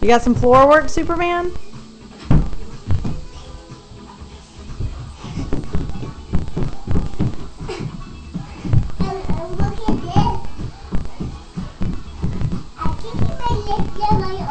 You got some floor work, Superman? look at this. I lift